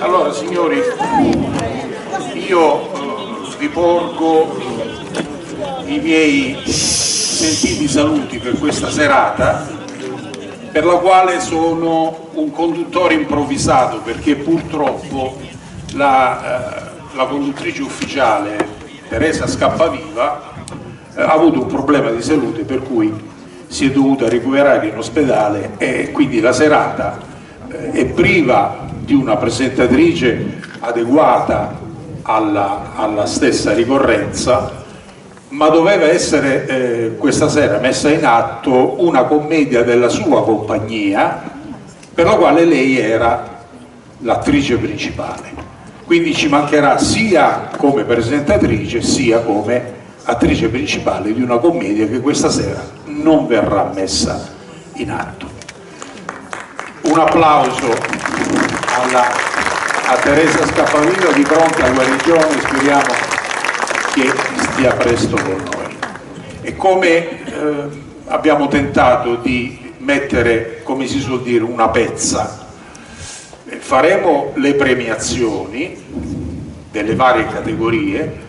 Allora signori, io eh, vi porgo i miei sentiti saluti per questa serata per la quale sono un conduttore improvvisato perché purtroppo la, eh, la conduttrice ufficiale Teresa Scappaviva eh, ha avuto un problema di salute per cui si è dovuta recuperare in ospedale e quindi la serata eh, è priva di una presentatrice adeguata alla, alla stessa ricorrenza, ma doveva essere eh, questa sera messa in atto una commedia della sua compagnia per la quale lei era l'attrice principale. Quindi ci mancherà sia come presentatrice sia come attrice principale di una commedia che questa sera non verrà messa in atto. Un applauso alla, a Teresa Scappavino di pronta guarigione, speriamo che stia presto con noi. E come eh, abbiamo tentato di mettere, come si suol dire, una pezza, faremo le premiazioni delle varie categorie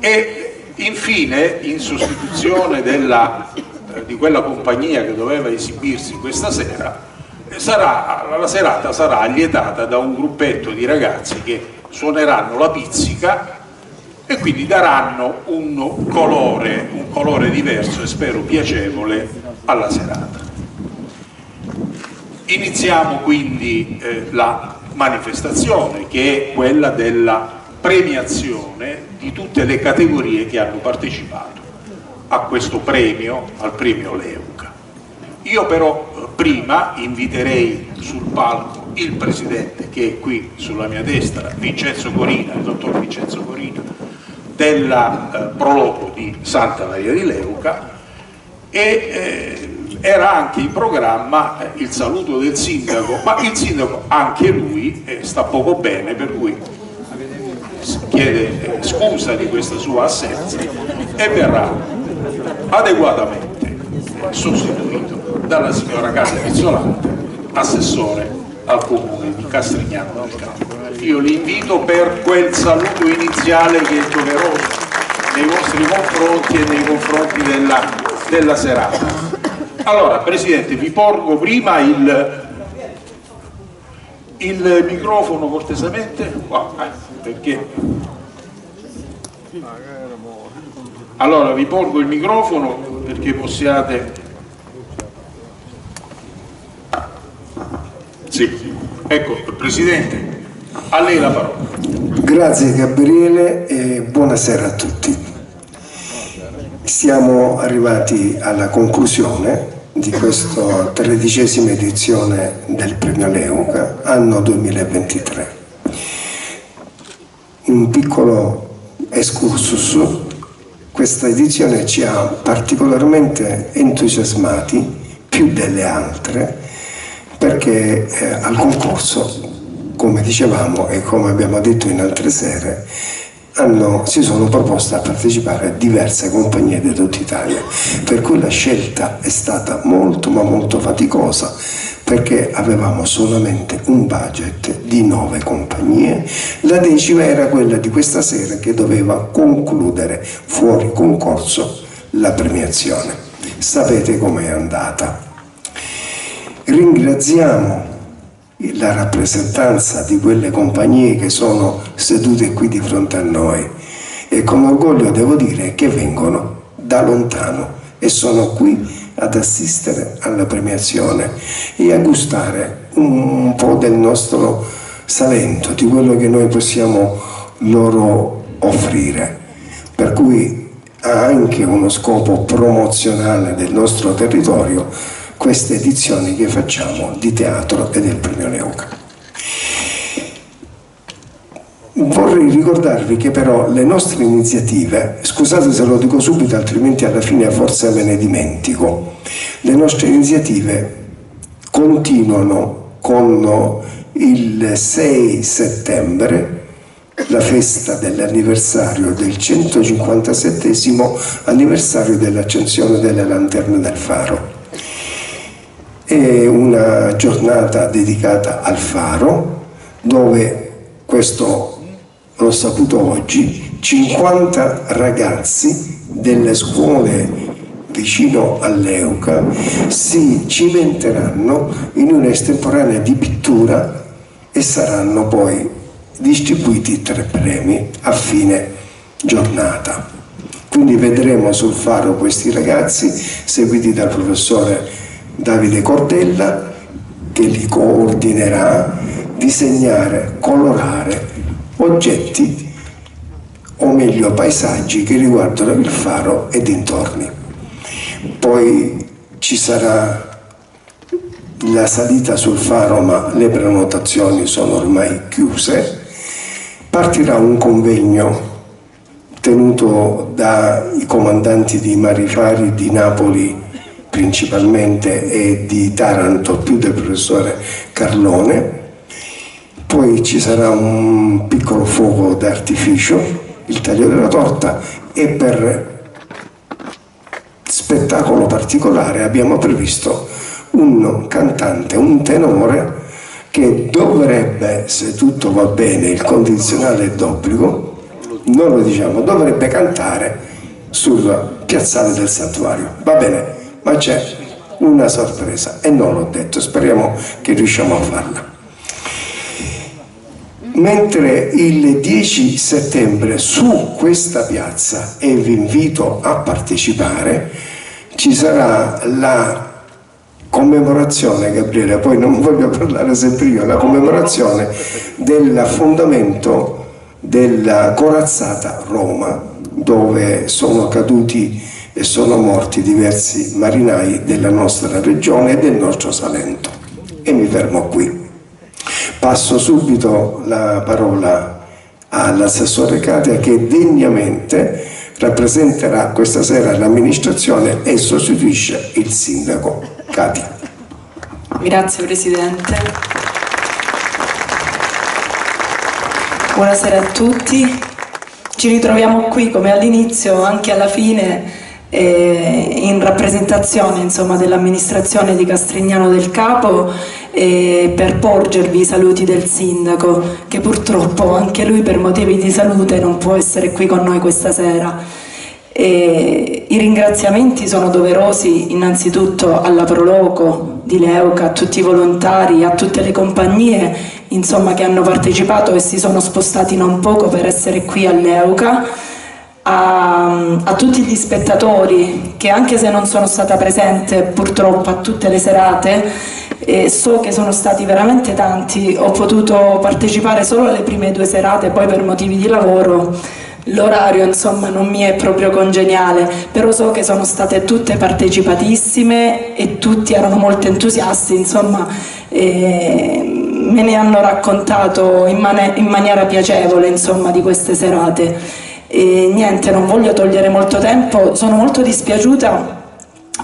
e infine in sostituzione della, eh, di quella compagnia che doveva esibirsi questa sera sarà, la serata sarà allietata da un gruppetto di ragazzi che suoneranno la pizzica e quindi daranno un colore, un colore diverso e spero piacevole alla serata. Iniziamo quindi eh, la manifestazione che è quella della premiazione di tutte le categorie che hanno partecipato a questo premio, al premio Leuca. Io però prima inviterei sul palco il presidente che è qui sulla mia destra, Vincenzo Corina, il dottor Vincenzo Corina, del eh, prologo di Santa Maria di Leuca e eh, era anche in programma eh, il saluto del sindaco, ma il sindaco anche lui eh, sta poco bene per cui chiede eh, scusa di questa sua assenza e verrà adeguatamente sostituito dalla signora Carla Pizzolante, assessore al comune di Castrignano del Campo. Io li invito per quel saluto iniziale che è doveroso nei vostri confronti e nei confronti della, della serata. Allora, Presidente, vi porgo prima il, il microfono cortesemente, qua, eh, perché... Allora, vi porgo il microfono perché possiate Sì. Ecco, Presidente, a lei la parola. Grazie Gabriele e buonasera a tutti. Siamo arrivati alla conclusione di questa tredicesima edizione del Premio Leuca, anno 2023. Un piccolo excursus, questa edizione ci ha particolarmente entusiasmati, più delle altre, perché eh, al concorso, come dicevamo e come abbiamo detto in altre sere, hanno, si sono proposte a partecipare diverse compagnie di tutta Italia, per cui la scelta è stata molto ma molto faticosa perché avevamo solamente un budget di nove compagnie, la decima era quella di questa sera che doveva concludere fuori concorso la premiazione. Sapete com'è andata? Ringraziamo la rappresentanza di quelle compagnie che sono sedute qui di fronte a noi e con orgoglio devo dire che vengono da lontano e sono qui ad assistere alla premiazione e a gustare un po' del nostro salento, di quello che noi possiamo loro offrire. Per cui ha anche uno scopo promozionale del nostro territorio queste edizioni che facciamo di teatro e del premio Leuca. Vorrei ricordarvi che però le nostre iniziative, scusate se lo dico subito altrimenti alla fine forse me ne dimentico, le nostre iniziative continuano con il 6 settembre la festa dell'anniversario del 157 anniversario dell'accensione delle lanterne del faro è una giornata dedicata al faro dove questo l'ho saputo oggi, 50 ragazzi delle scuole vicino all'Euca si cimenteranno in un'estemporanea di pittura e saranno poi distribuiti tre premi a fine giornata. Quindi vedremo sul faro questi ragazzi seguiti dal professore Davide Cordella che li coordinerà disegnare, colorare oggetti o meglio paesaggi che riguardano il faro e dintorni. Poi ci sarà la salita sul faro ma le prenotazioni sono ormai chiuse. Partirà un convegno tenuto dai comandanti di Marifari di Napoli principalmente e di Taranto più del professore Carlone poi ci sarà un piccolo fuoco d'artificio, il taglio della torta e per spettacolo particolare abbiamo previsto un cantante, un tenore che dovrebbe, se tutto va bene, il condizionale è d'obbligo, non lo diciamo, dovrebbe cantare sul piazzale del santuario. Va bene, ma c'è una sorpresa e non l'ho detto, speriamo che riusciamo a farla. Mentre il 10 settembre su questa piazza, e vi invito a partecipare, ci sarà la commemorazione, Gabriele, poi non voglio parlare sempre io, la commemorazione del fondamento della corazzata Roma, dove sono caduti e sono morti diversi marinai della nostra regione e del nostro Salento. E mi fermo qui. Passo subito la parola all'assessore Katia che degnamente rappresenterà questa sera l'amministrazione e sostituisce il sindaco. Katia. Grazie Presidente. Buonasera a tutti. Ci ritroviamo qui come all'inizio, anche alla fine eh, in rappresentazione dell'amministrazione di Castrignano del Capo eh, per porgervi i saluti del sindaco che purtroppo anche lui per motivi di salute non può essere qui con noi questa sera. E I ringraziamenti sono doverosi innanzitutto alla Proloco di Leuca, a tutti i volontari, a tutte le compagnie insomma, che hanno partecipato e si sono spostati non poco per essere qui a Leuca a, a, tutti gli spettatori che anche se non sono stata presente purtroppo a tutte le serate eh, so che sono stati veramente tanti ho potuto partecipare solo alle prime due serate poi per motivi di lavoro l'orario insomma non mi è proprio congeniale però so che sono state tutte partecipatissime e tutti erano molto entusiasti insomma eh, me ne hanno raccontato in, man in maniera piacevole insomma di queste serate e niente, non voglio togliere molto tempo, sono molto dispiaciuta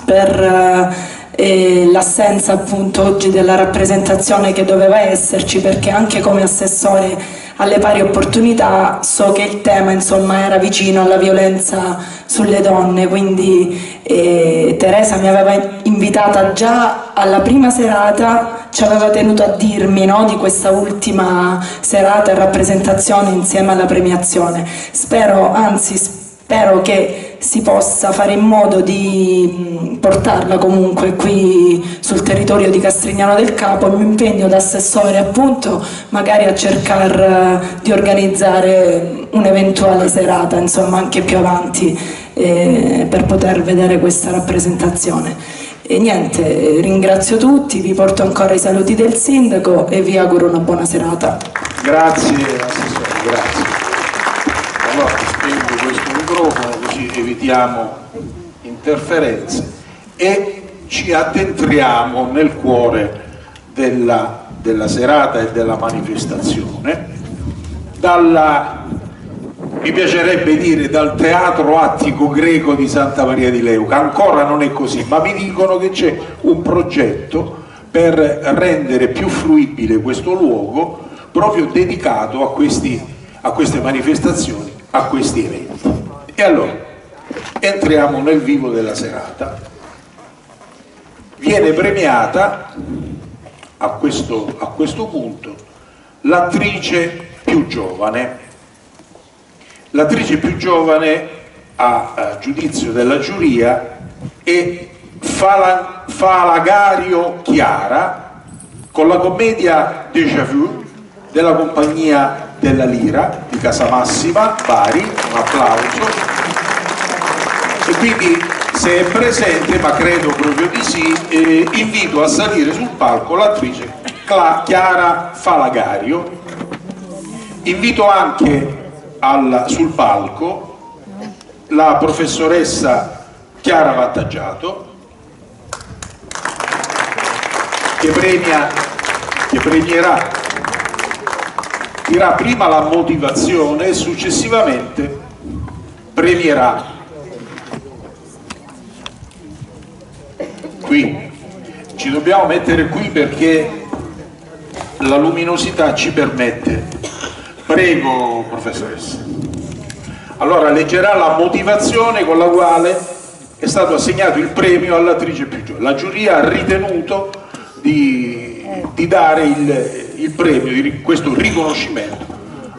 per eh, l'assenza appunto oggi della rappresentazione che doveva esserci perché anche come assessore alle pari opportunità so che il tema insomma era vicino alla violenza sulle donne quindi eh, Teresa mi aveva invitata già alla prima serata ci aveva tenuto a dirmi no, di questa ultima serata e rappresentazione insieme alla premiazione. Spero anzi spero che si possa fare in modo di portarla comunque qui sul territorio di Castrignano del Capo, mi impegno da assessore appunto magari a cercare di organizzare un'eventuale serata insomma anche più avanti eh, per poter vedere questa rappresentazione. E niente, ringrazio tutti, vi porto ancora i saluti del sindaco e vi auguro una buona serata. Grazie assessore, grazie. Allora spengo questo microfono così evitiamo interferenze e ci addentriamo nel cuore della, della serata e della manifestazione. Dalla, mi piacerebbe dire dal teatro attico greco di Santa Maria di Leuca. Ancora non è così ma mi dicono che c'è un progetto per rendere più fruibile questo luogo proprio dedicato a, questi, a queste manifestazioni a questi eventi. E allora entriamo nel vivo della serata. Viene premiata a questo, a questo punto l'attrice più giovane. L'attrice più giovane, a, a giudizio della giuria, è Fala, Falagario Chiara con la commedia Déjà Vu della compagnia della Lira di Casamassima, Bari, un applauso. Quindi se è presente, ma credo proprio di sì, eh, invito a salire sul palco l'attrice Chiara Falagario. Invito anche al, sul palco la professoressa Chiara Vantaggiato che, premia, che premierà, dirà prima la motivazione e successivamente premierà qui. Ci dobbiamo mettere qui perché la luminosità ci permette. Prego professoressa. Allora leggerà la motivazione con la quale è stato assegnato il premio all'attrice più giovane la giuria ha ritenuto di, di dare il, il premio di questo riconoscimento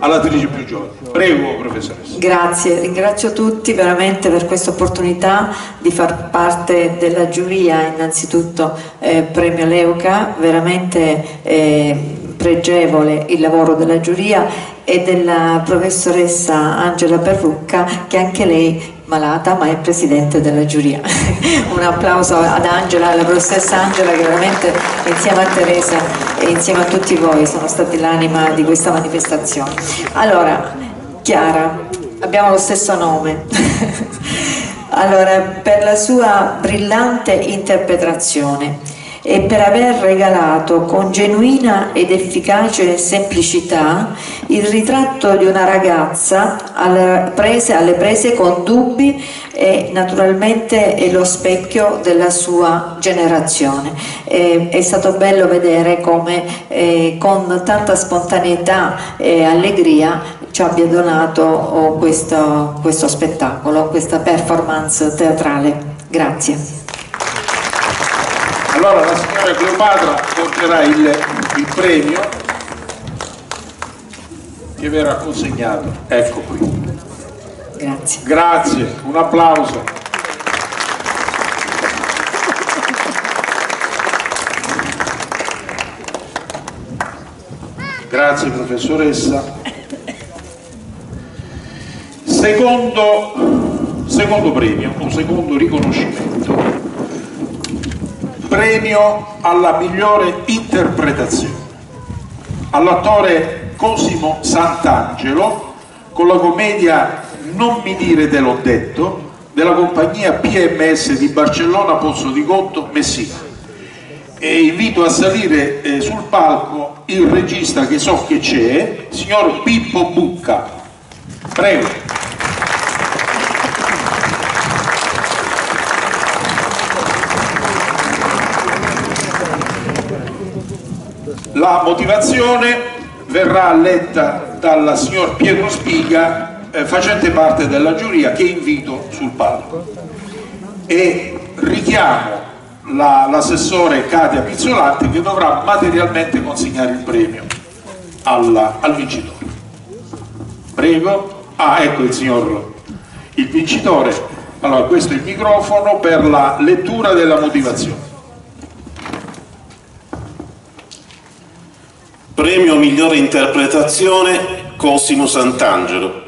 all'attrice più giovane. Prego, professoressa. Grazie, ringrazio tutti veramente per questa opportunità di far parte della giuria, innanzitutto eh, Premio Leuca, veramente eh, pregevole il lavoro della giuria e della professoressa Angela Perrucca che anche lei malata ma è presidente della giuria. Un applauso ad Angela, alla professoressa Angela che veramente insieme a Teresa e insieme a tutti voi sono stati l'anima di questa manifestazione. Allora, Chiara, abbiamo lo stesso nome. allora, per la sua brillante interpretazione e per aver regalato con genuina ed efficace semplicità il ritratto di una ragazza alle prese, alle prese con dubbi e naturalmente è lo specchio della sua generazione. E, è stato bello vedere come eh, con tanta spontaneità e allegria ci abbia donato oh, questo, questo spettacolo, questa performance teatrale. Grazie. Allora la signora Cleopatra porterà il, il premio che verrà consegnato. Ecco qui. Grazie. Grazie, un applauso. Grazie professoressa. Secondo, secondo premio, un secondo riconoscimento premio alla migliore interpretazione. All'attore Cosimo Sant'Angelo con la commedia Non mi dire te l'ho detto della compagnia PMS di Barcellona Pozzo di Gotto Messina. E invito a salire eh, sul palco il regista che so che c'è signor Pippo Bucca. Prego La motivazione verrà letta dal signor Pietro Spiga, eh, facente parte della giuria, che invito sul palco. E richiamo l'assessore la, Katia Pizzolatti che dovrà materialmente consegnare il premio alla, al vincitore. Prego. Ah, ecco il signor il vincitore. Allora, questo è il microfono per la lettura della motivazione. Premio migliore interpretazione Cosimo Sant'Angelo.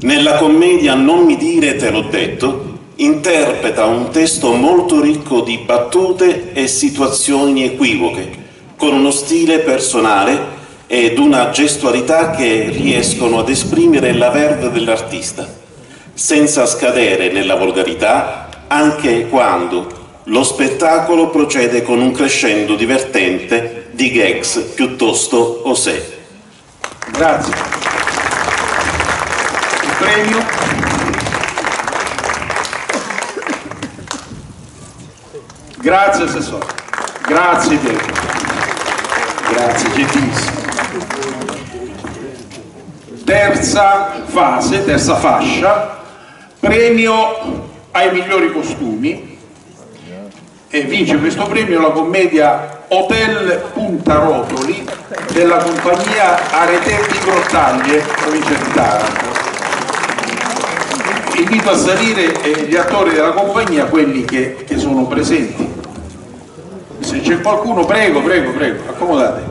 Nella commedia Non mi dire te l'ho detto, interpreta un testo molto ricco di battute e situazioni equivoche, con uno stile personale ed una gestualità che riescono ad esprimere la verve dell'artista, senza scadere nella volgarità anche quando lo spettacolo procede con un crescendo divertente di gags piuttosto osè. Grazie. Il premio Grazie Assessore. Grazie Diego. Grazie, gentilissimo. Terza fase, terza fascia, premio ai migliori costumi e vince questo premio la commedia Hotel Punta Rotoli della compagnia Aretetti Grottaglie, provincia di Taranto. Invito a salire eh, gli attori della compagnia, quelli che, che sono presenti. Se c'è qualcuno, prego, prego, prego, accomodate.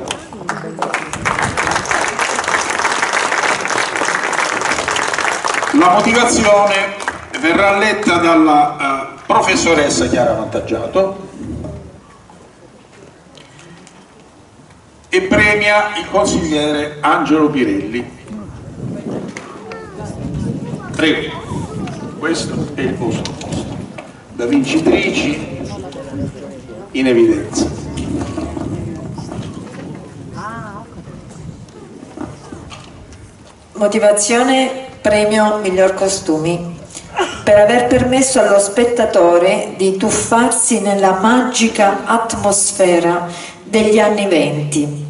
La motivazione verrà letta dalla uh, professoressa Chiara Vantaggiato e premia il consigliere Angelo Pirelli. Prego, questo è il vostro posto, da vincitrici in evidenza. Motivazione premio miglior costumi per aver permesso allo spettatore di tuffarsi nella magica atmosfera degli anni venti,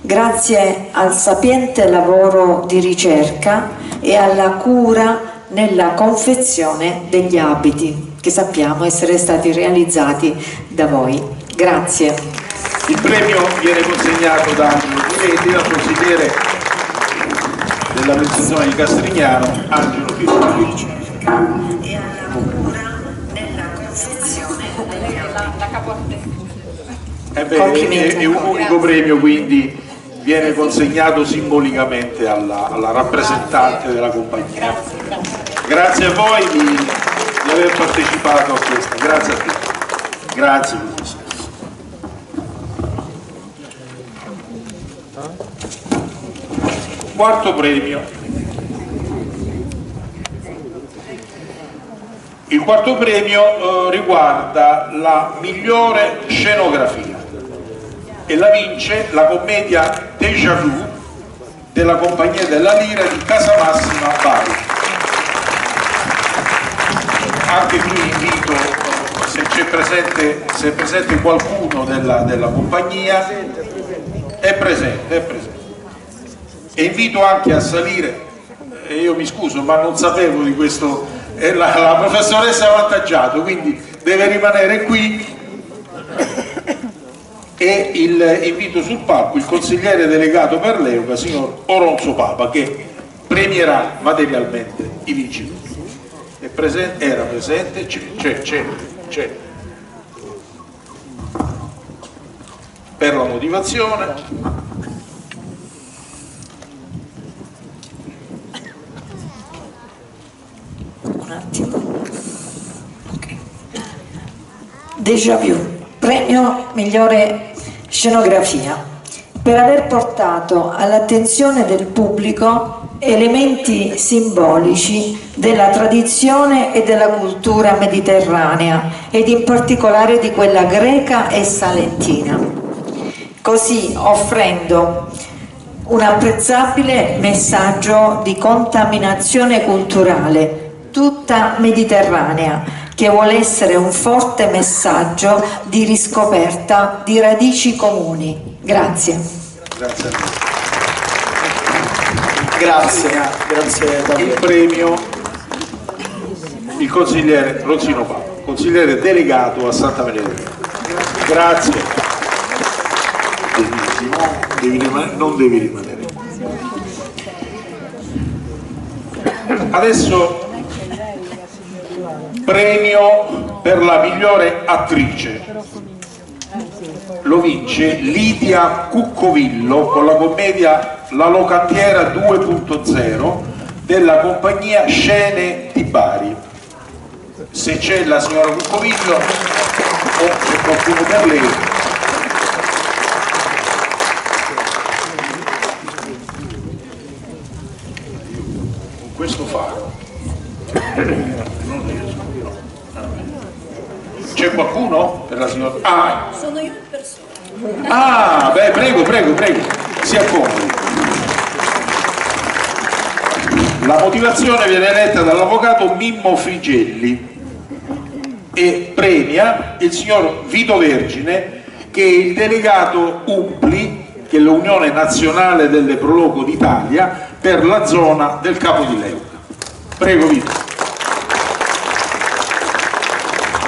grazie al sapiente lavoro di ricerca e alla cura nella confezione degli abiti che sappiamo essere stati realizzati da voi. Grazie. Il premio viene consegnato da Angelo Pinetti, dal consigliere dell'amministrazione di Castrignano, Angelo Pinetti. E alla cura nella confezione. Eh beh, è, è un unico premio, quindi viene consegnato simbolicamente alla, alla rappresentante della compagnia. Grazie a voi di, di, aver partecipato a questo, grazie a tutti. Grazie Quarto premio. Il quarto premio eh, riguarda la migliore scenografia e la vince la commedia Déjà Vu della compagnia della Lira di Casa Massima Bari. Anche qui invito se c'è presente, se è presente qualcuno della, della compagnia, è presente, è presente. E invito anche a salire, e io mi scuso ma non sapevo di questo, la, la professoressa ha avvantaggiato, quindi deve rimanere qui e il, invito sul palco il consigliere delegato per l'EUCA, signor Oronzo Papa, che premierà materialmente i vincitori. Presente, era presente, c'è, c'è, c'è. Per la motivazione. Un attimo. Déjà vu, premio migliore Scenografia. Per aver portato all'attenzione del pubblico elementi simbolici della tradizione e della cultura mediterranea ed in particolare di quella greca e salentina, così offrendo un apprezzabile messaggio di contaminazione culturale tutta mediterranea che vuole essere un forte messaggio di riscoperta di radici comuni. Grazie. Grazie. Grazie, grazie Il premio il consigliere Rosino Paolo, consigliere delegato a Santa Benedetta. Grazie. Benissimo, devi rimanere, non devi rimanere. Adesso premio per la migliore attrice. Lo vince Lidia Cuccovillo con la commedia La Locantiera 2.0 della compagnia Scene di Bari. Se c'è la signora Cuccovillo o c'è qualcuno per lei. Questo faro C'è qualcuno per la signora? Ah. Sono io in persona. Ah, beh, prego, prego, prego, si accomodi. La motivazione viene letta dall'avvocato Mimmo Frigelli e premia il signor Vito Vergine che è il delegato UMPLI, che è l'Unione Nazionale delle Prologo d'Italia, per la zona del Capo di Leuca. Prego Vito.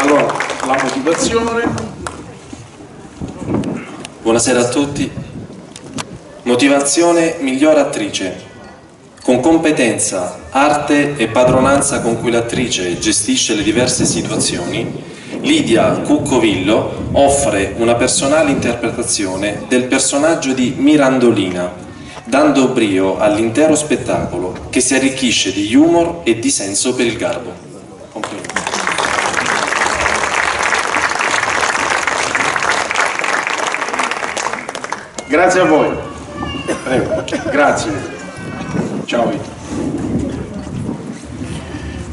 Allora, la motivazione. Buonasera a tutti. Motivazione miglior attrice. Con competenza, arte e padronanza con cui l'attrice gestisce le diverse situazioni, Lidia Cuccovillo offre una personale interpretazione del personaggio di Mirandolina, dando brio all'intero spettacolo che si arricchisce di humor e di senso per il garbo. Complimenti. Grazie a voi. Prego. Grazie. Ciao.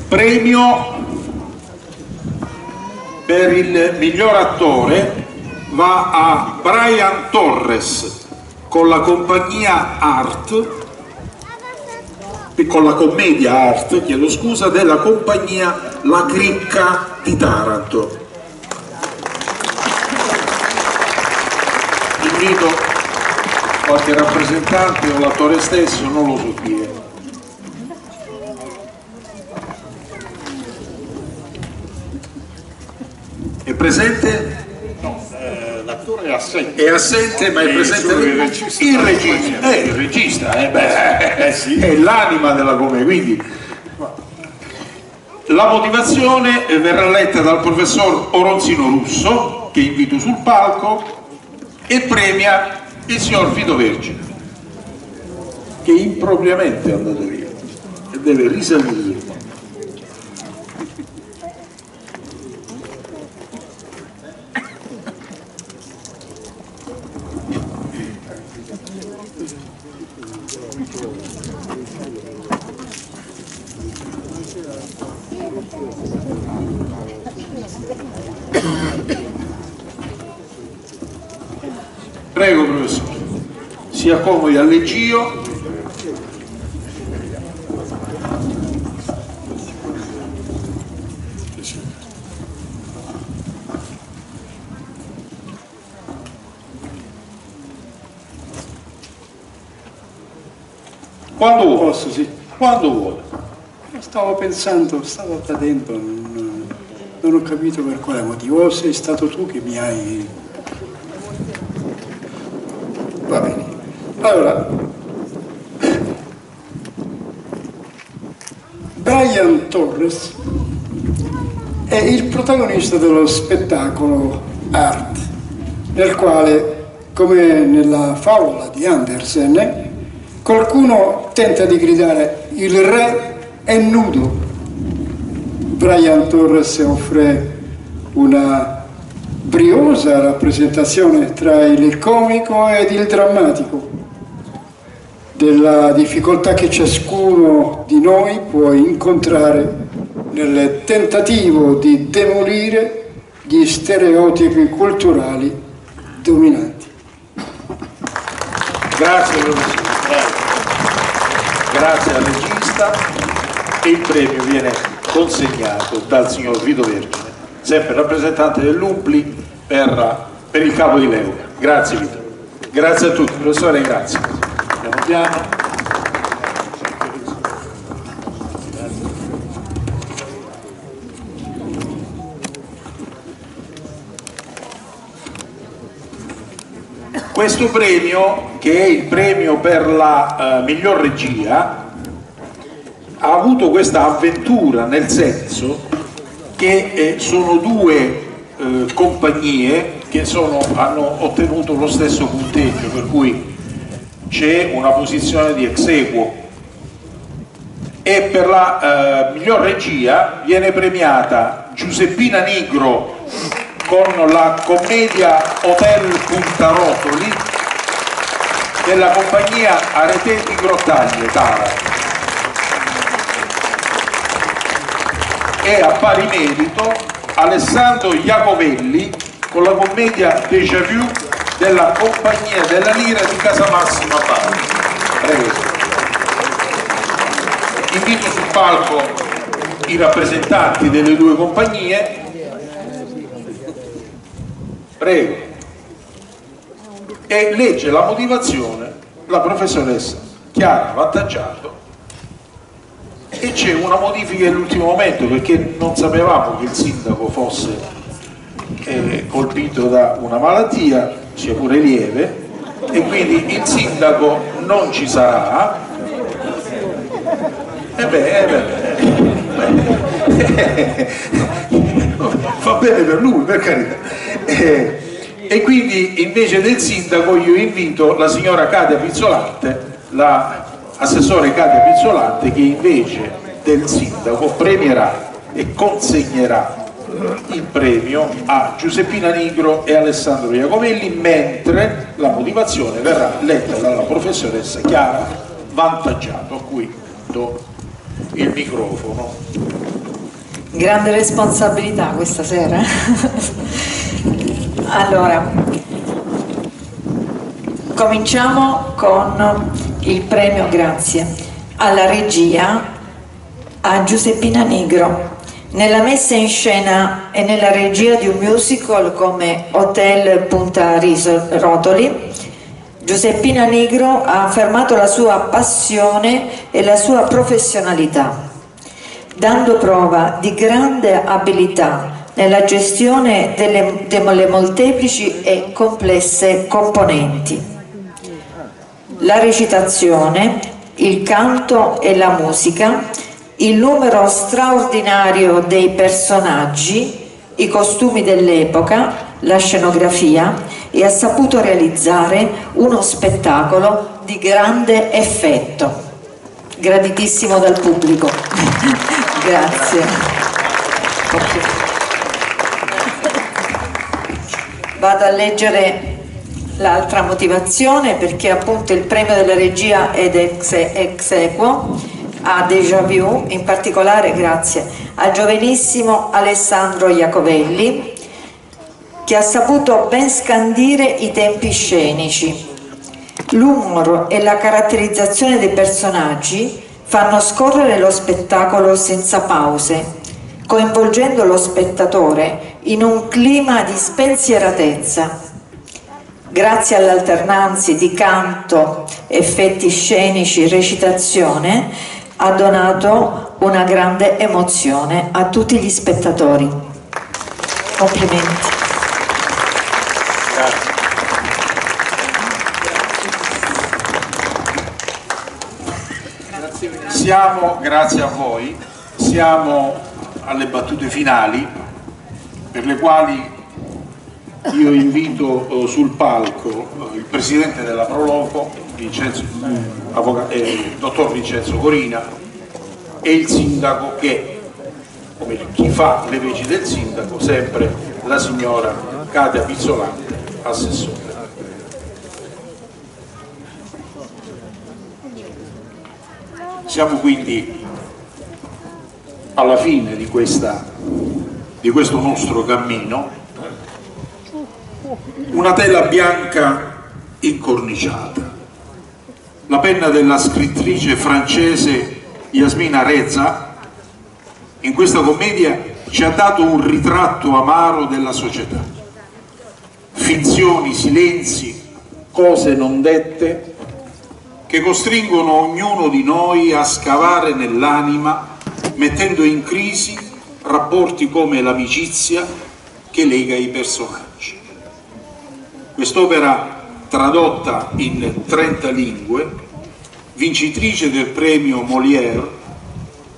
Premio per il miglior attore va a Brian Torres con la compagnia Art con la commedia Art, chiedo scusa, della compagnia La Cricca di Taranto. Invito qualche rappresentante o l'attore stesso, non lo so chi è. È presente? L'attore è assente. È assente ma è Eh, presente il regista. il regista, eh, il regista eh, beh, è l'anima della commedia, quindi la motivazione eh, verrà letta dal professor Oronzino Russo, che invito sul palco, e premia il signor Vito Vergine, che impropriamente è andato via e deve risalire. Prego professore, si accomodi al leggio. Quando vuole? Posso, sì. Quando vuole? Stavo pensando, stavo attendendo, non, non ho capito per quale motivo. O sei stato tu che mi hai... Va bene. Allora, Brian Torres è il protagonista dello spettacolo Art, nel quale, come nella favola di Andersen, qualcuno tenta di gridare il re è nudo. Brian Torres offre una briosa rappresentazione tra il comico ed il drammatico della difficoltà che ciascuno di noi può incontrare nel tentativo di demolire gli stereotipi culturali dominanti. Grazie professore. Grazie al regista e il premio viene consegnato dal signor Vito Vergine, sempre rappresentante dell'UPLI per, per il capo di Leuca. Grazie Vito. Grazie a tutti, professore, grazie. Piano piano. Questo premio, che è il premio per la eh, miglior regia, ha avuto questa avventura nel senso che eh, sono due eh, compagnie che sono- hanno ottenuto lo stesso punteggio, per cui c'è una posizione di ex equo e per la eh, miglior regia viene premiata Giuseppina Nigro con la commedia Hotel Puntarotoli della compagnia Aretetti Grottaglie Tara e a pari merito Alessandro Iacovelli con la commedia Déjà Vu della compagnia della Lira di Casamassima Bari. Prego. Invito sul palco i rappresentanti delle due compagnie. Prego. E legge la motivazione la professoressa Chiara Vantaggiato e c'è una modifica all'ultimo momento perché non sapevamo che il sindaco fosse è colpito da una malattia, sia pure lieve, e quindi il sindaco non ci sarà. E beh, eh beh, fa bene per lui, per carità. Eh, e quindi invece del sindaco io invito la signora Katia Pizzolante, l'assessore la Katia Pizzolante, che invece del sindaco premierà e consegnerà il premio a Giuseppina Nigro e Alessandro Iacovelli mentre la motivazione verrà letta dalla professoressa Chiara Vantaggiato a cui do il microfono. Grande responsabilità questa sera. allora, cominciamo con il premio Grazie alla regia a Giuseppina Nigro nella messa in scena e nella regia di un musical come Hotel Punta Rotoli, Giuseppina Nigro ha affermato la sua passione e la sua professionalità, dando prova di grande abilità nella gestione delle, delle molteplici e complesse componenti. La recitazione, il canto e la musica il numero straordinario dei personaggi, i costumi dell'epoca, la scenografia e ha saputo realizzare uno spettacolo di grande effetto, graditissimo dal pubblico. Grazie. Vado a leggere l'altra motivazione perché appunto il premio della regia ed ex, ex equo a Deja Vu, in particolare grazie al giovanissimo Alessandro Iacovelli, che ha saputo ben scandire i tempi scenici. L'umor e la caratterizzazione dei personaggi fanno scorrere lo spettacolo senza pause, coinvolgendo lo spettatore in un clima di spensieratezza. Grazie all'alternanza di canto, effetti scenici, recitazione, ha donato una grande emozione a tutti gli spettatori. Complimenti. Siamo, grazie a voi, siamo alle battute finali per le quali io invito eh, sul palco eh, il presidente della Proloco, Vincenzo, eh, il dottor Vincenzo Corina e il sindaco che, come chi fa le veci del sindaco, sempre la signora Katia Pizzolante, assessore. Siamo quindi alla fine di, questa, di questo nostro cammino una tela bianca incorniciata. La penna della scrittrice francese Yasmina Reza in questa commedia ci ha dato un ritratto amaro della società. Finzioni, silenzi, cose non dette che costringono ognuno di noi a scavare nell'anima mettendo in crisi rapporti come l'amicizia che lega i personaggi. Quest'opera tradotta in 30 lingue, vincitrice del premio Molière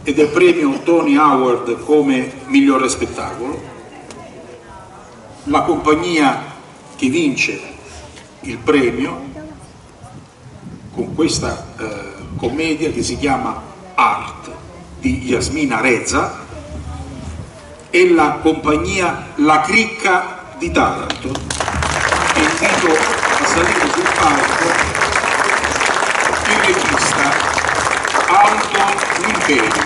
e del premio Tony Howard come migliore spettacolo, la compagnia che vince il premio con questa eh, commedia che si chiama Art di Yasmina Reza e la compagnia La Cricca di Taranto invito a sul palco il regista Aldo L'Imperio.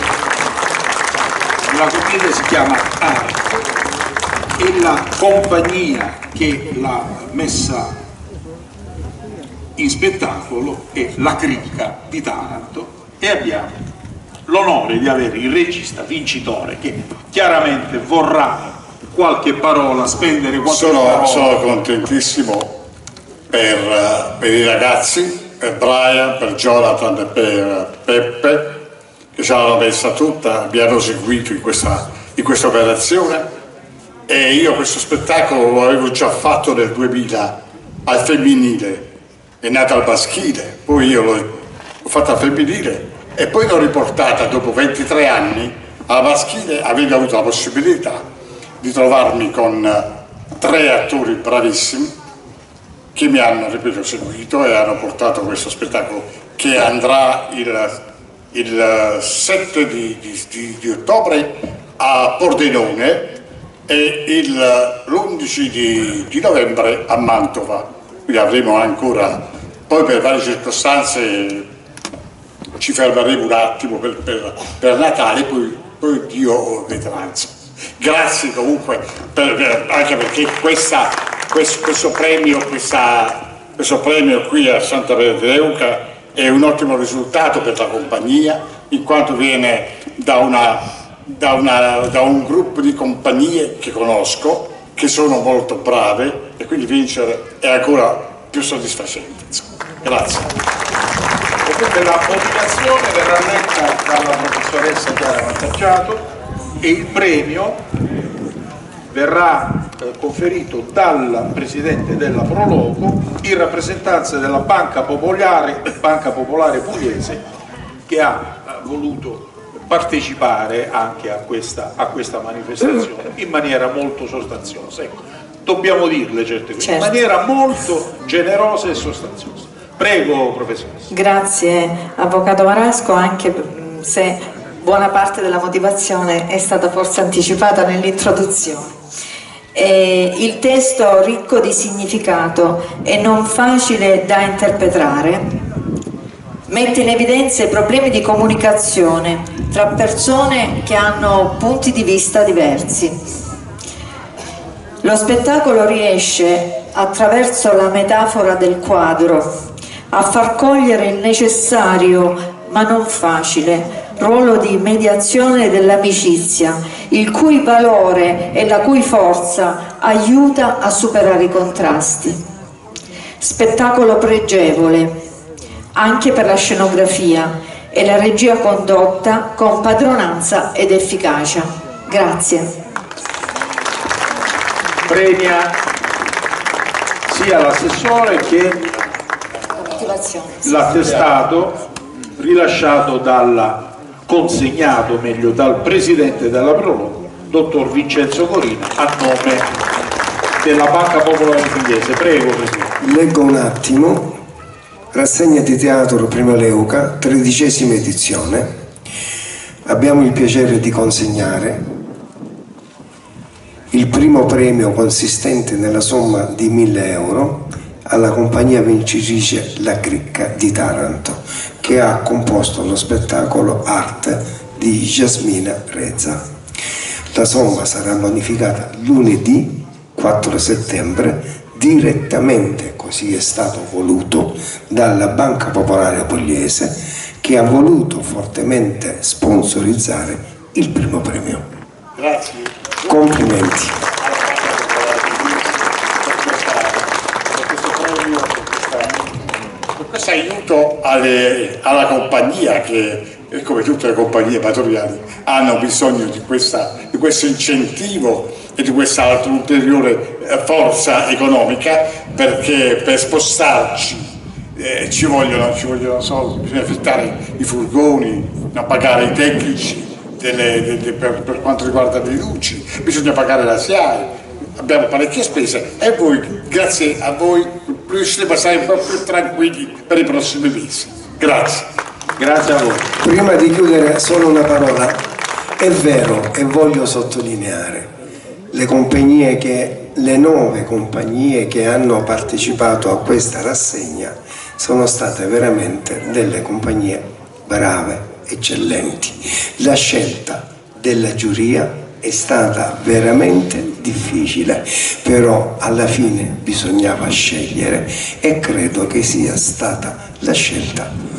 La commedia si chiama Art e la compagnia che l'ha messa in spettacolo è La Critica di Taranto e abbiamo l'onore di avere il regista vincitore che chiaramente vorrà qualche parola, spendere qualche sono, parola. Sono contentissimo per, per, i ragazzi, per Brian, per Jonathan e per Peppe che ce l'hanno messa tutta, mi hanno seguito in questa, in questa operazione e io questo spettacolo lo avevo già fatto nel 2000 al femminile, è nata al maschile, poi io l'ho fatto al femminile e poi l'ho riportata dopo 23 anni alla maschile, avendo avuto la possibilità di trovarmi con tre attori bravissimi che mi hanno, ripeto, seguito e hanno portato questo spettacolo che andrà il, il 7 di, di, di, ottobre a Pordenone e l'11 di, di, novembre a Mantova. Quindi avremo ancora, poi per varie circostanze ci fermeremo un attimo per, per, per Natale, poi, poi Dio vedrà. Grazie comunque per, anche perché questa, questo, questo, premio, questa, questo premio qui a Santa Maria di Leuca è un ottimo risultato per la compagnia in quanto viene da una da, una, da un gruppo di compagnie che conosco, che sono molto brave e quindi vincere è ancora più soddisfacente. Grazie. Comunque la motivazione verrà letta dalla professoressa Chiara Vantaggiato e il premio verrà eh, conferito dal Presidente della Proloco in rappresentanza della Banca Popolare, Banca Popolare Pugliese che ha voluto partecipare anche a questa, a questa manifestazione in maniera molto sostanziosa. Ecco, dobbiamo dirle certe cose, certo. in maniera molto generosa e sostanziosa. Prego, professoressa. Grazie, Avvocato Marasco, anche se buona parte della motivazione è stata forse anticipata nell'introduzione. il testo ricco di significato e non facile da interpretare mette in evidenza i problemi di comunicazione tra persone che hanno punti di vista diversi. Lo spettacolo riesce, attraverso la metafora del quadro, a far cogliere il necessario ma non facile ruolo di mediazione dell'amicizia, il cui valore e la cui forza aiuta a superare i contrasti. Spettacolo pregevole, anche per la scenografia e la regia condotta con padronanza ed efficacia. Grazie. Premia sia l'assessore che l'attestato rilasciato dalla consegnato meglio dal presidente della Prologo, dottor Vincenzo Corina, a nome della Banca Popolare Pugliese. Prego Presidente. Leggo un attimo Rassegna di teatro Prima Leuca, tredicesima edizione. Abbiamo il piacere di consegnare il primo premio consistente nella somma di 1000 euro alla compagnia vincitrice La Cricca di Taranto che ha composto lo spettacolo Art di Jasmina Rezza. La somma sarà bonificata lunedì 4 settembre direttamente, così è stato voluto, dalla Banca Popolare Pugliese che ha voluto fortemente sponsorizzare il primo premio. Grazie. Complimenti. Questo aiuto alle, alla compagnia che come tutte le compagnie amatoriali hanno bisogno di, questa, di questo incentivo e di questa ulteriore eh, forza economica perché per spostarci eh, ci, vogliono, ci, vogliono, soldi, bisogna affittare i furgoni, pagare i tecnici delle, de, de, per, per, quanto riguarda le luci, bisogna pagare la SIAE, abbiamo parecchie spese. E voi, grazie a voi, riusciremo a stare un po' più tranquilli per i prossimi mesi. Grazie. Grazie a voi. Prima di chiudere solo una parola, è vero e voglio sottolineare le compagnie che, le nove compagnie che hanno partecipato a questa rassegna sono state veramente delle compagnie brave, eccellenti. La scelta della giuria è stata veramente difficile, però alla fine bisognava scegliere e credo che sia stata la scelta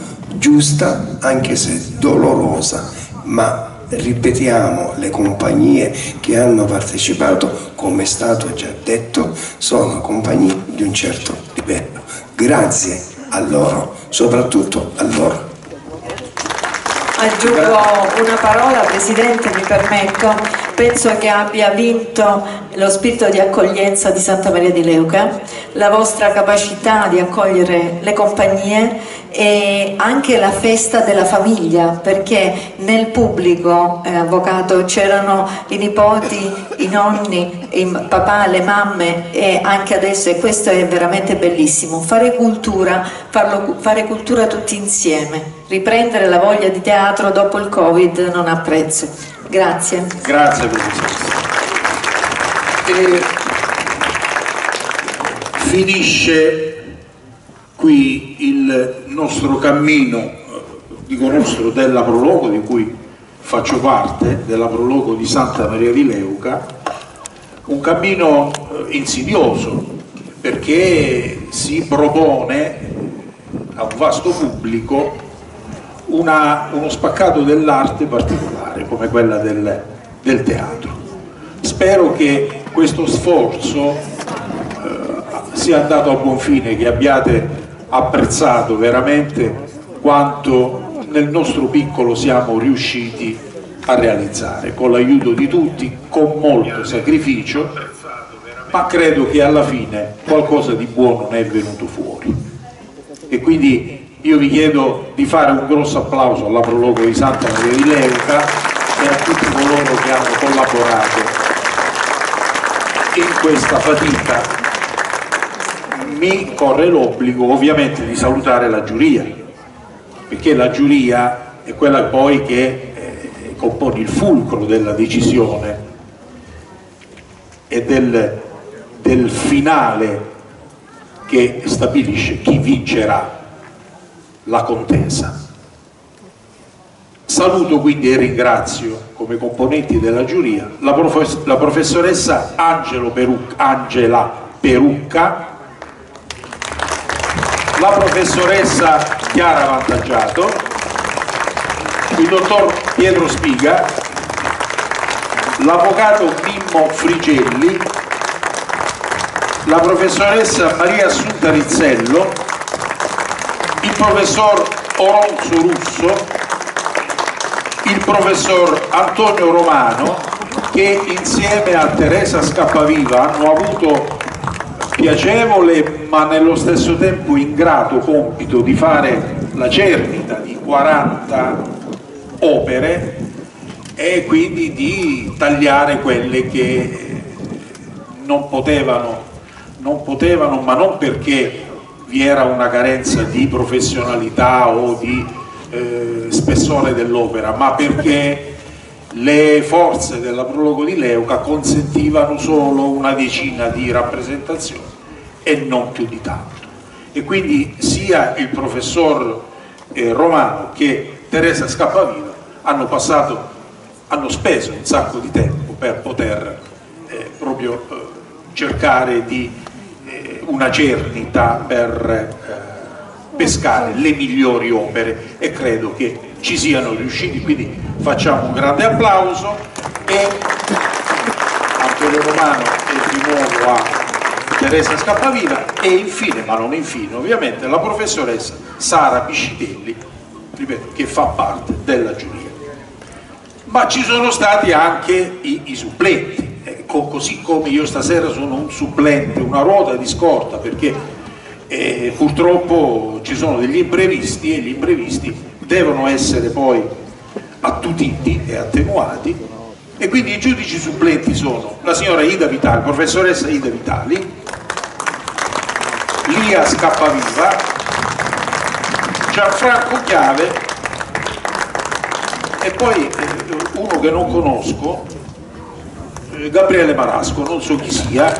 giusta anche se dolorosa, ma ripetiamo, le compagnie che hanno partecipato, come è stato già detto, sono compagnie di un certo livello. Grazie a loro, soprattutto a loro. Aggiungo una parola, Presidente, mi permetto. Penso che abbia vinto lo spirito di accoglienza di Santa Maria di Leuca, la vostra capacità di accogliere le compagnie e anche la festa della famiglia, perché nel pubblico, eh, avvocato, c'erano i nipoti, i nonni, i papà, le mamme e anche adesso, e questo è veramente bellissimo, fare cultura, farlo, fare cultura tutti insieme riprendere la voglia di teatro dopo il Covid non ha prezzo. Grazie. Grazie Presidente. E finisce qui il nostro cammino, dico nostro, della Prologo di cui faccio parte, della Prologo di Santa Maria di Leuca, un cammino eh, insidioso perché si propone a un vasto pubblico una, uno spaccato dell'arte particolare come quella del, del, teatro. Spero che questo sforzo eh, sia andato a buon fine, che abbiate apprezzato veramente quanto nel nostro piccolo siamo riusciti a realizzare, con l'aiuto di tutti, con molto sacrificio, ma credo che alla fine qualcosa di buono ne è venuto fuori. E quindi io vi chiedo di fare un grosso applauso alla di Santa Maria di Leuca e a tutti coloro che hanno collaborato in questa fatica. Mi corre l'obbligo ovviamente di salutare la giuria, perché la giuria è quella poi che eh, compone il fulcro della decisione e del, del finale che stabilisce chi vincerà la contesa. Saluto quindi e ringrazio come componenti della giuria la, profes la professoressa Peruc Angela Perucca, la professoressa Chiara Vantaggiato, il dottor Pietro Spiga, l'avvocato Mimmo Frigelli, la professoressa Maria Assunta Rizzello, il professor Oronzo Russo, il professor Antonio Romano che insieme a Teresa Scappaviva hanno avuto piacevole ma nello stesso tempo ingrato compito di fare la cernita di 40 opere e quindi di tagliare quelle che non potevano, non potevano ma non perché vi era una carenza di professionalità o di eh, spessore dell'opera, ma perché le forze della prologo di Leuca consentivano solo una decina di rappresentazioni e non più di tanto. E quindi sia il professor eh, Romano che Teresa Scappaviva hanno passato, hanno speso un sacco di tempo per poter eh, proprio eh, cercare di una cernita per eh, pescare le migliori opere e credo che ci siano riusciti, quindi facciamo un grande applauso e Antonio Romano e di nuovo a Teresa Scappavina e infine, ma non infine, ovviamente la professoressa Sara Piscitelli, ripeto, che fa parte della giuria. Ma ci sono stati anche i, i supplenti, ecco, così come io stasera sono un supplente, una ruota di scorta, perché eh, purtroppo ci sono degli imprevisti e gli imprevisti devono essere poi attutiti e attenuati. E quindi i giudici supplenti sono la signora Ida Vitali, professoressa Ida Vitali, Lia Scappaviva, Gianfranco Chiave e poi eh, uno che non conosco Gabriele Marasco, non so chi sia,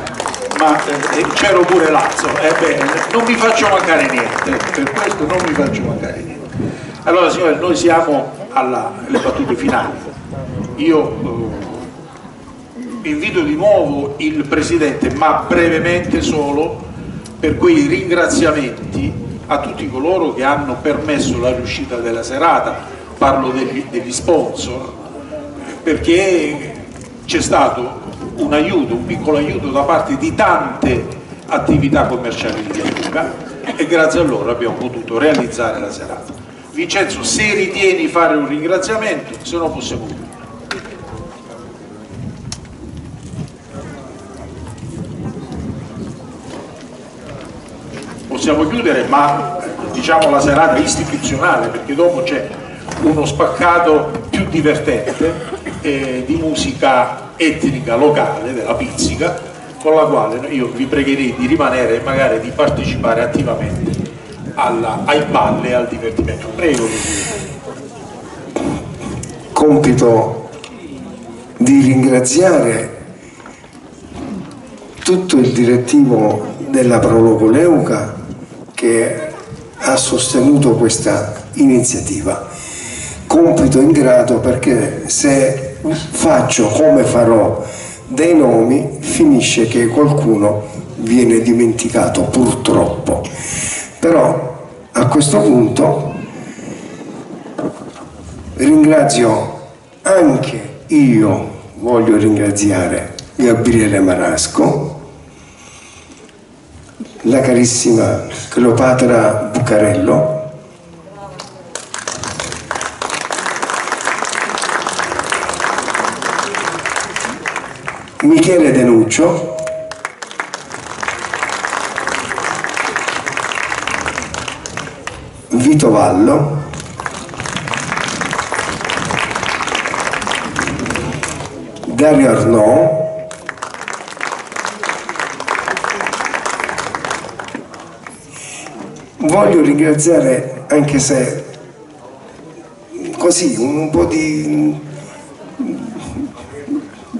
ma eh, c'ero pure Lazzo, ebbene, non mi faccio mancare niente, per questo non mi faccio mancare niente. Allora signore, noi siamo alle battute finali. Io eh, invito di nuovo il Presidente, ma brevemente solo, per quei ringraziamenti a tutti coloro che hanno permesso la riuscita della serata, parlo degli, degli sponsor, perché c'è stato un aiuto, un piccolo aiuto da parte di tante attività commerciali di Luca e grazie a loro abbiamo potuto realizzare la serata. Vincenzo, se ritieni fare un ringraziamento, se no possiamo chiudere. Possiamo chiudere, ma diciamo la serata istituzionale, perché dopo c'è uno spaccato più divertente eh, di musica etnica locale, della pizzica, con la quale io vi pregherei di rimanere e magari di partecipare attivamente alla, ai balli e al divertimento. Prego. Compito di ringraziare tutto il direttivo della Prologo Leuca che ha sostenuto questa iniziativa. Compito ingrato perché se faccio come farò dei nomi finisce che qualcuno viene dimenticato purtroppo. Però a questo punto ringrazio anche io, voglio ringraziare Gabriele Marasco, la carissima Cleopatra Bucarello, Michele Denuccio, Vito Vallo, Dario Arnaud, voglio ringraziare anche se così un po' di,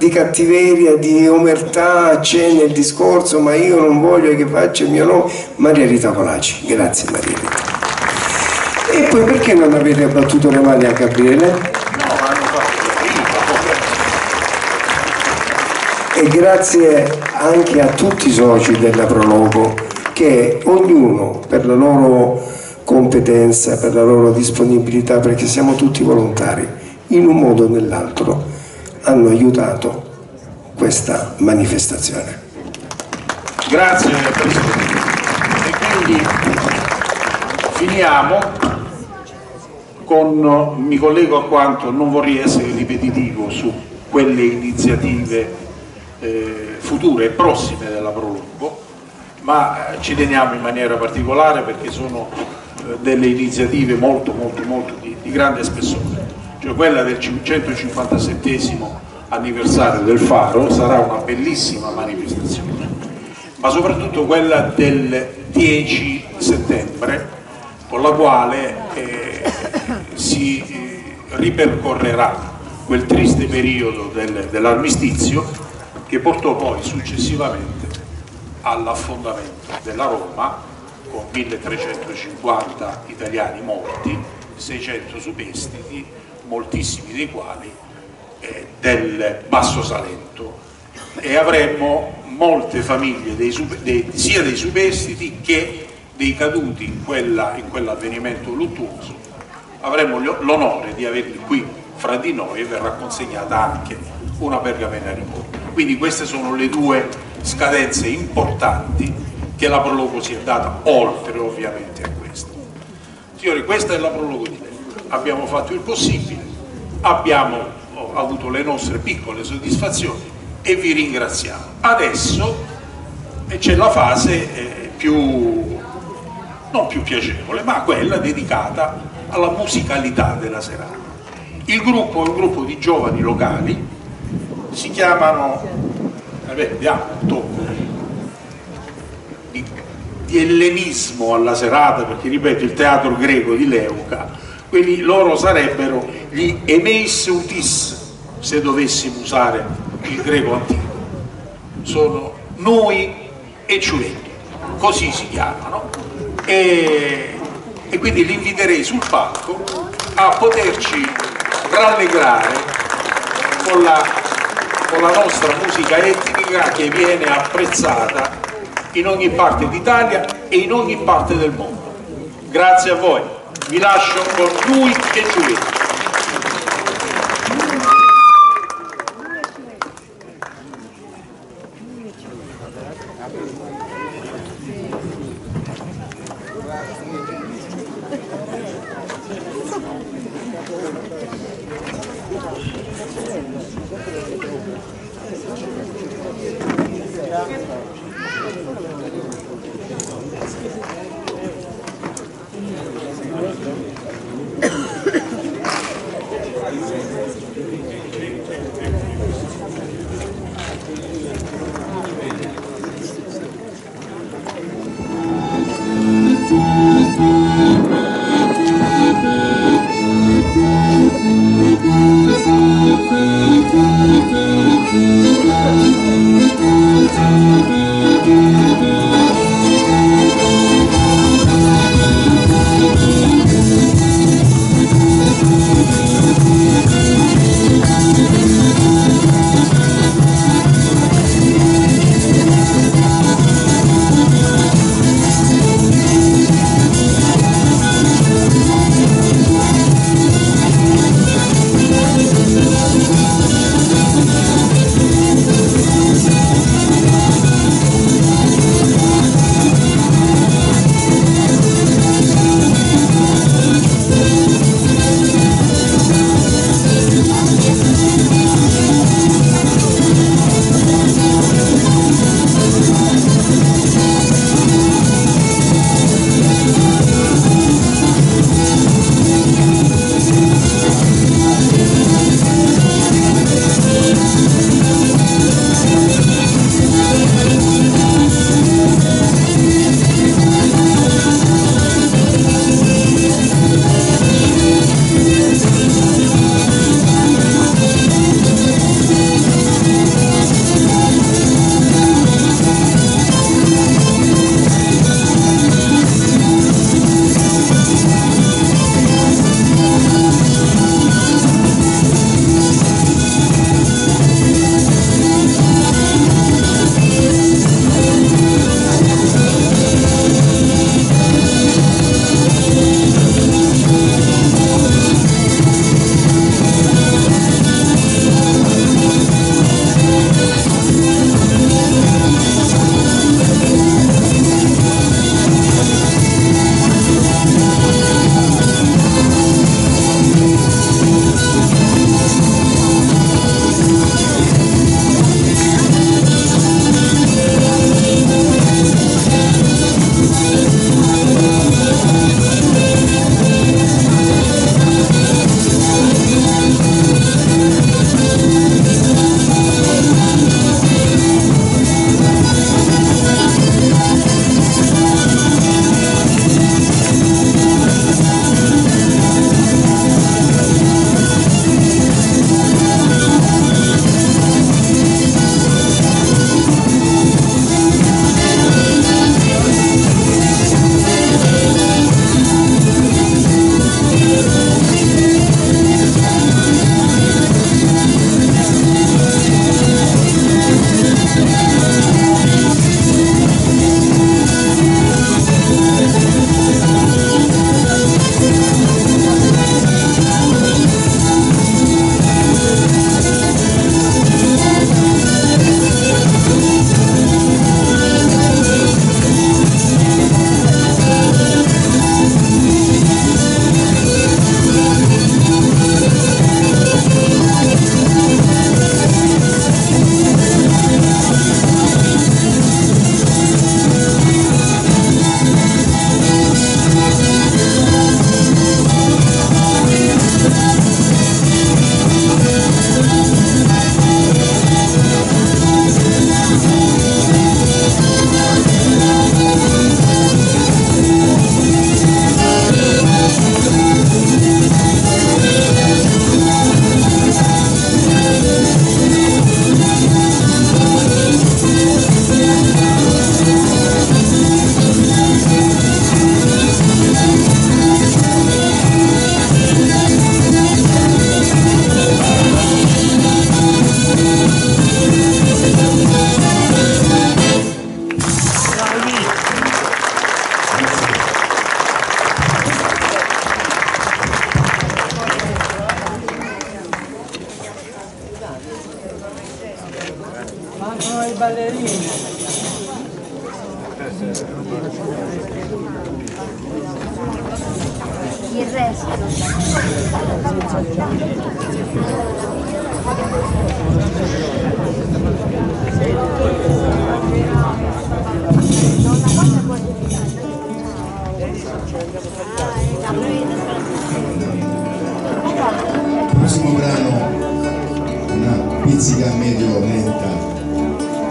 di cattiveria, di omertà c'è nel discorso, ma io non voglio che faccia il mio nome, Maria Rita Colaci. Grazie Maria Rita. E poi perché non avete abbattuto le mani a Gabriele? E grazie anche a tutti i soci della Prologo che ognuno per la loro competenza, per la loro disponibilità, perché siamo tutti volontari, in un modo o nell'altro hanno aiutato questa manifestazione. Grazie Presidente. E quindi finiamo con, mi collego a quanto non vorrei essere ripetitivo su quelle iniziative eh, future e prossime della Prolungo, ma eh, ci teniamo in maniera particolare perché sono eh, delle iniziative molto molto molto di, di grande spessore, cioè quella del 157 anniversario del Faro sarà una bellissima manifestazione, ma soprattutto quella del 10 settembre con la quale eh, si eh, ripercorrerà quel triste periodo del, dell'armistizio che portò poi successivamente all'affondamento della Roma con 1350 italiani morti, 600 superstiti, moltissimi dei quali eh, del Basso Salento e avremmo molte famiglie dei, dei, sia dei superstiti che dei caduti in, quella, in quell'avvenimento luttuoso avremo l'onore di averli qui fra di noi e verrà consegnata anche una pergamena ricordo. Quindi queste sono le due scadenze importanti che la prologo si è data oltre ovviamente a questo. Signori, questa è la prologo di lei. Abbiamo fatto il possibile, abbiamo oh, avuto le nostre piccole soddisfazioni e vi ringraziamo. Adesso eh, c'è la fase eh, più, non più piacevole, ma quella dedicata alla musicalità della serata. Il gruppo è un gruppo di giovani locali si chiamano, vabbè, vediamo tocco di ellenismo alla serata, perché ripeto il teatro greco di Leuca, quindi loro sarebbero gli emeis utis, se dovessimo usare il greco antico, sono noi e ciuetti, così si chiamano, e, e quindi li inviterei sul palco a poterci rallegrare con la con la nostra musica etnica che viene apprezzata in ogni parte d'Italia e in ogni parte del mondo. Grazie a voi, vi lascio con lui e Giulietta.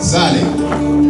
Sale.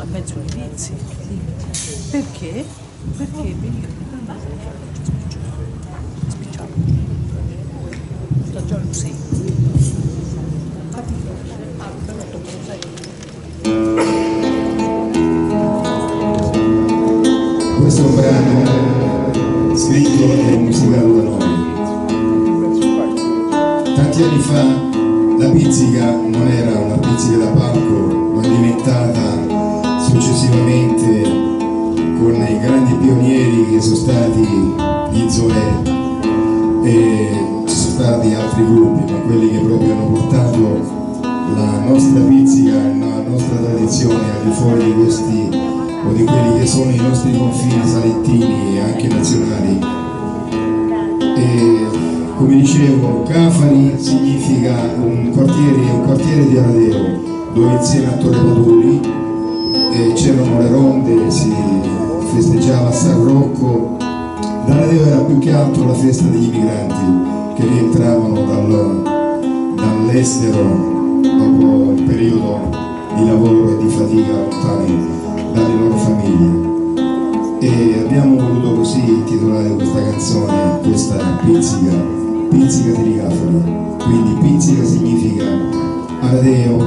A mezzo di vizi. Perché? Perché veniva spicciato. Sta già lo sei. Capito? Ah, però dopo lo. Questo è un brano scritto e musicato da noi. Tanti anni fa la pizzica non era una pizzica da palco, ma diventata successivamente con i grandi pionieri che sono stati gli Zoe e ci sono stati altri gruppi, ma quelli che proprio hanno portato la nostra pizzica, la nostra tradizione al di fuori di questi o di quelli che sono i nostri confini salentini e anche nazionali. E come dicevo, Cafari significa un quartiere, un quartiere di Aradeo, dove insieme a Torre Paduli eh, c'erano le ronde, si festeggiava San Rocco. L'Aradeo era più che altro la festa degli immigranti che rientravano dal- dall'estero dopo un periodo di lavoro e di fatica lontani dalle loro famiglie. E abbiamo voluto così intitolare questa canzone, questa pizzica, pizzica di Rigafoli. Quindi pizzica significa Aradeo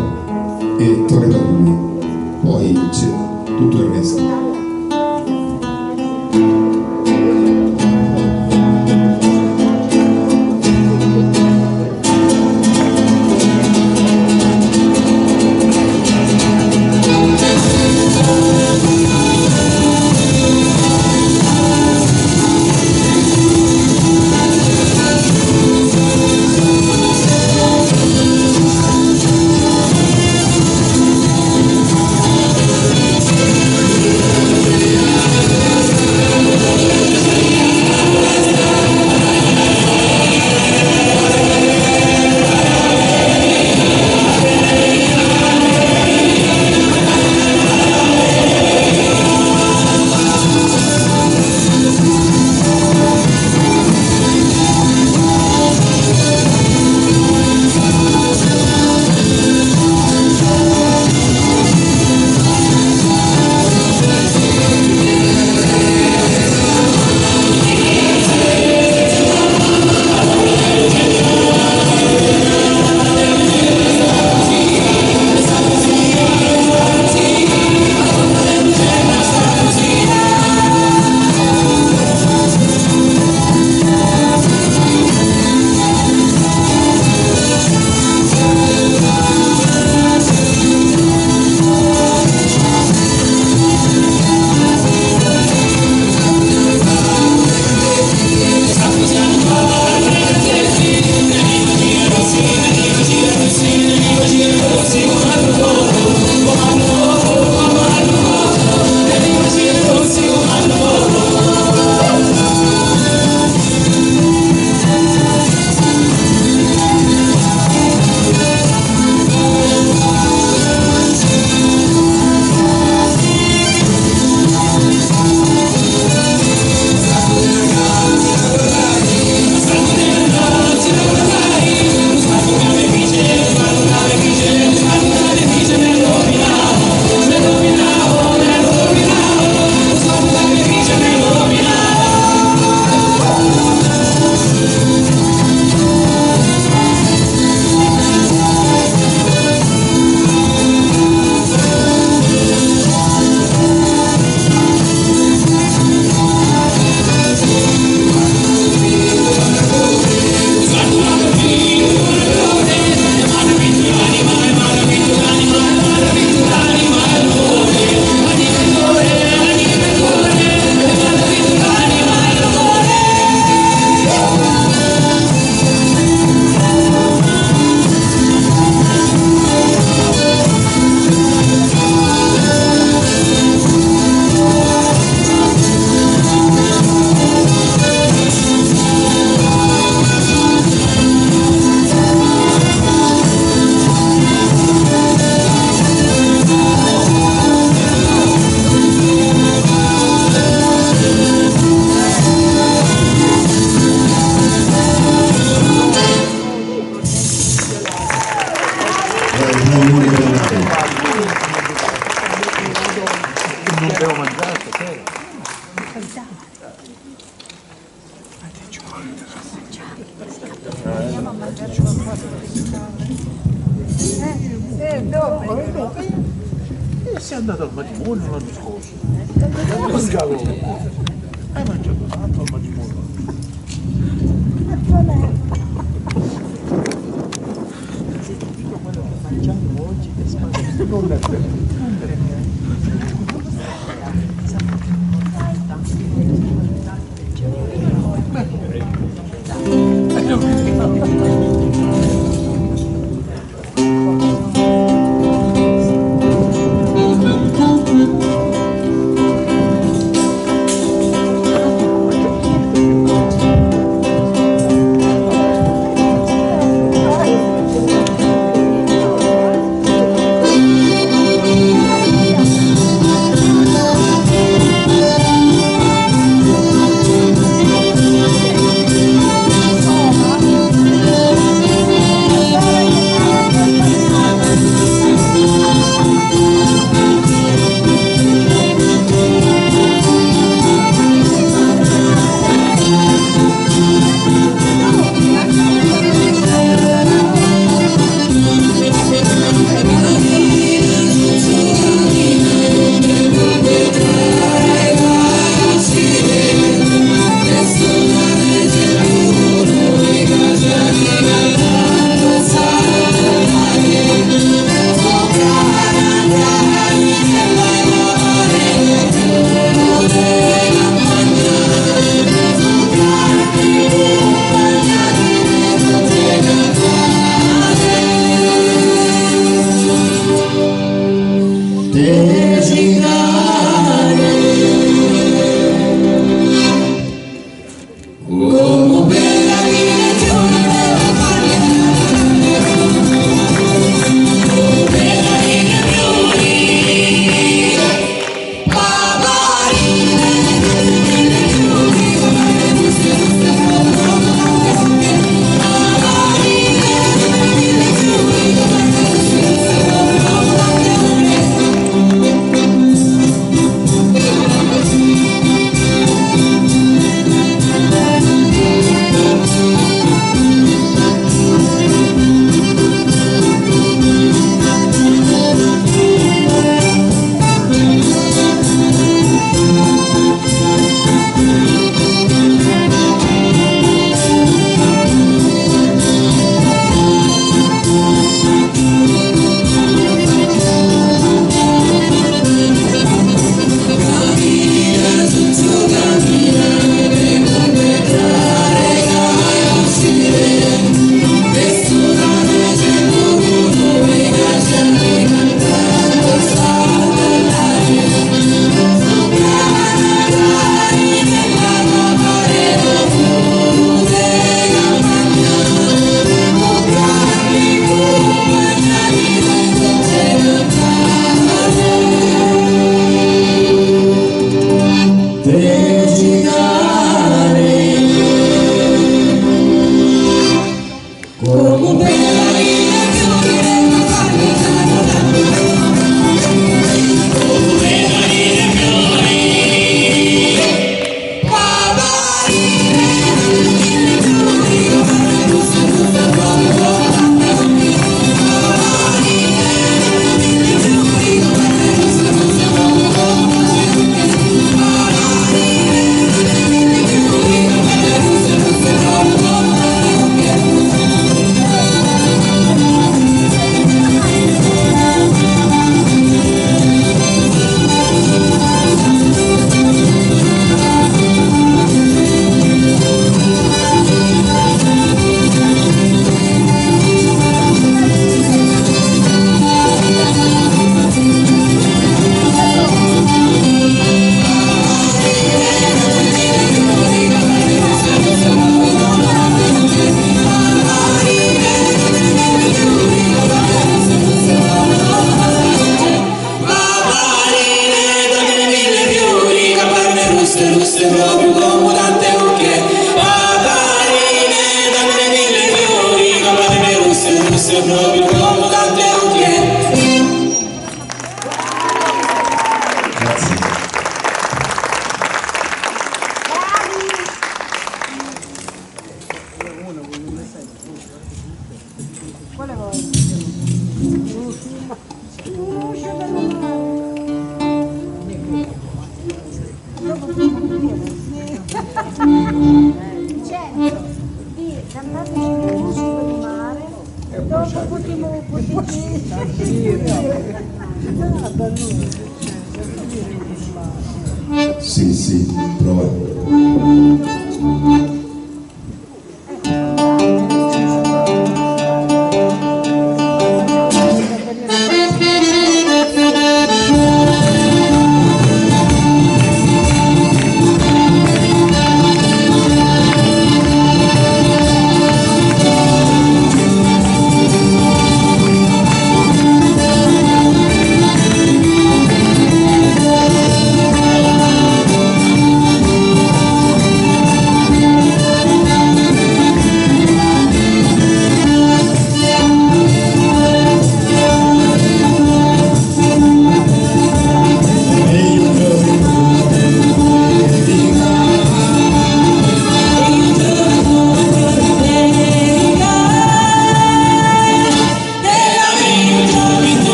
e Torre Padula. Poi c'è tutto il resto.